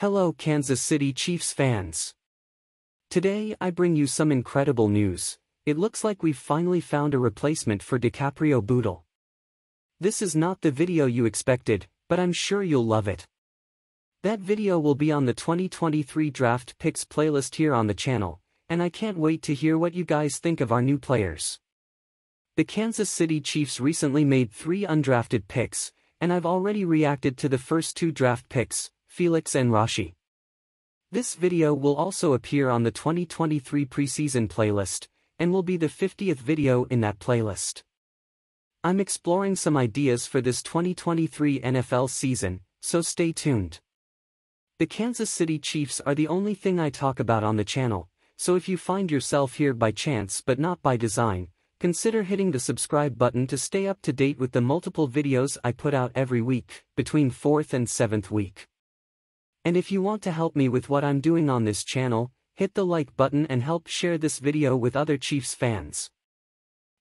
Hello Kansas City Chiefs fans. Today I bring you some incredible news. It looks like we've finally found a replacement for DiCaprio Bootle. This is not the video you expected, but I'm sure you'll love it. That video will be on the 2023 Draft Picks playlist here on the channel, and I can't wait to hear what you guys think of our new players. The Kansas City Chiefs recently made three undrafted picks, and I've already reacted to the first two draft picks, Felix and Rashee. This video will also appear on the 2023 preseason playlist, and will be the 50th video in that playlist. I'm exploring some ideas for this 2023 NFL season, so stay tuned. The Kansas City Chiefs are the only thing I talk about on the channel, so if you find yourself here by chance but not by design, consider hitting the subscribe button to stay up to date with the multiple videos I put out every week, between 4th and 7th week. And if you want to help me with what I'm doing on this channel, hit the like button and help share this video with other Chiefs fans.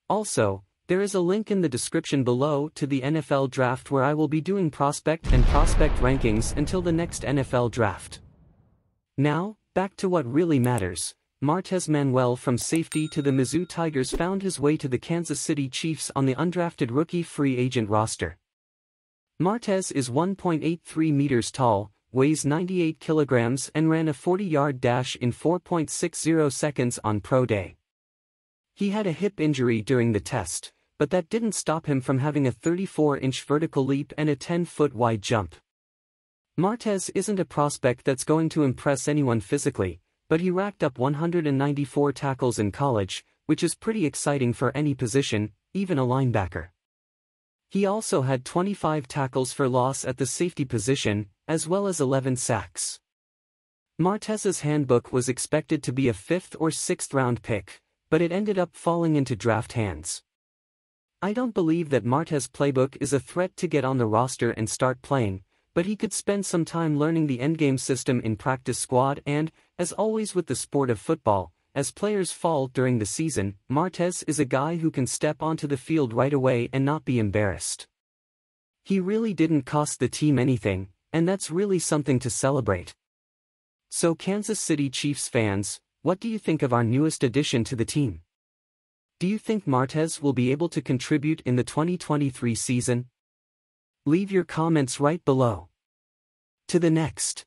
Also, there is a link in the description below to the NFL draft where I will be doing prospect and prospect rankings until the next NFL draft. Now, back to what really matters. Martez Manuel from safety to the Mizzou Tigers found his way to the Kansas City Chiefs on the undrafted rookie free agent roster. Martez is 1.83 meters tall, weighs 98 kilograms and ran a 40-yard dash in 4.60 seconds on pro day. He had a hip injury during the test, but that didn't stop him from having a 34-inch vertical leap and a 10-foot wide jump. Martez isn't a prospect that's going to impress anyone physically, but he racked up 194 tackles in college, which is pretty exciting for any position, even a linebacker. He also had 25 tackles for loss at the safety position, as well as 11 sacks. Martez's handbook was expected to be a fifth or sixth round pick, but it ended up falling into draft hands. I don't believe that Martez playbook is a threat to get on the roster and start playing, but he could spend some time learning the endgame system in practice squad and, as always with the sport of football, as players fall during the season, Martez is a guy who can step onto the field right away and not be embarrassed. He really didn't cost the team anything, and that's really something to celebrate. So Kansas City Chiefs fans, what do you think of our newest addition to the team? Do you think Martez will be able to contribute in the 2023 season? Leave your comments right below. To the next.